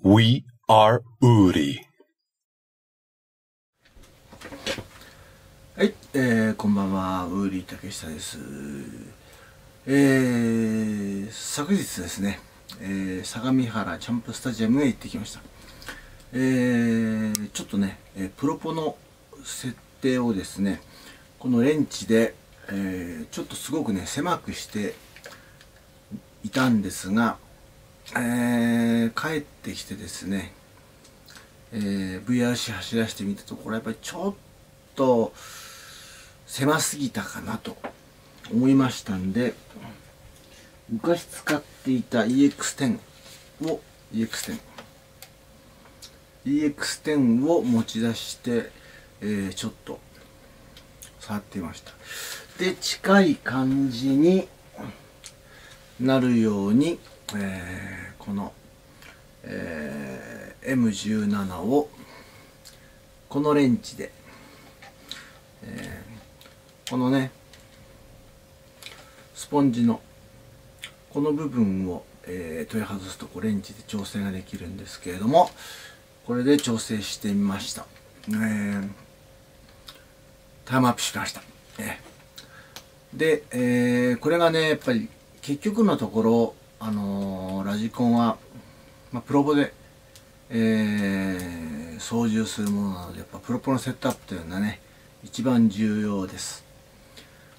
We are Uri. はい、えー、こんばんは、ウーリー竹下です。えー、昨日ですね、えー、相模原チャンプスタジアムへ行ってきました。えー、ちょっとね、えープロポの設定をですね、このレンチで、えー、ちょっとすごくね、狭くしていたんですが、えー、帰ってきてですね、えー、VRC 走らせてみたところやっぱりちょっと狭すぎたかなと思いましたんで昔使っていた EX10 を EX10 EX10 を持ち出して、えーちょっと触ってみました。で近い感じになるように、えーこの、えー M17 をこのレンチで、えーこのねスポンジのこの部分を、えー取り外すとこうレンチで調整ができるんですけれどもこれで調整してみました、えータイムアップしました、えーで、えーこれがねやっぱり結局のところ、あのーラジコンは、まあ、プロボで、えー操縦するものなのでやっぱプロポのセットアップというのはね一番重要です。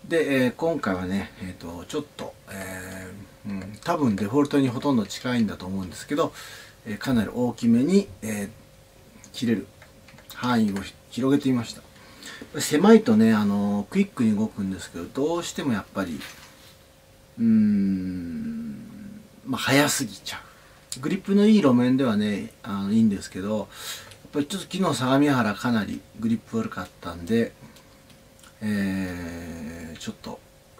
で、えー今回はね、えー、とちょっと、えーうん、多分デフォルトにほとんど近いんだと思うんですけど、えーかなり大きめに、えー切れる範囲を広げてみました。狭いとね、あのクイックに動くんですけどどうしてもやっぱりうーんまあ速すぎちゃう。グリップのいい路面ではねあのいいんですけどやっぱりちょっと昨日相模原かなりグリップ悪かったんでえーちょっと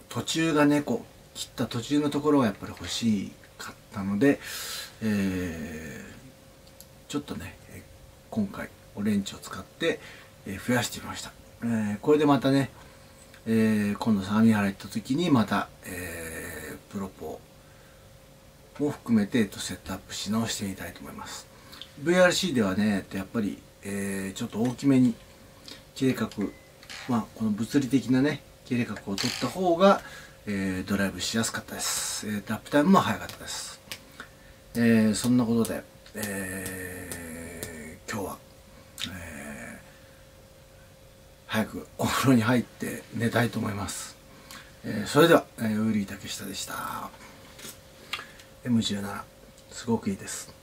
途中がねこう切った途中のところがやっぱり欲しかったので、えーちょっとね今回オレンジを使って、え増やしてみました、えーこれでまたね、えー今度相模原行った時にまた、えープロポも含めて、えっと、セットアップし直してみたいと思います。VRC ではねやっぱり、えーちょっと大きめに切れ角まあこの物理的なね切れ角を取った方が、えードライブしやすかったです、えーラップタイムも速かったです、えーそんなことで、えー今日は、えー早くお風呂に入って寝たいと思います、えーそれでは、えーウーリー竹下でした。M17 すごくいいです。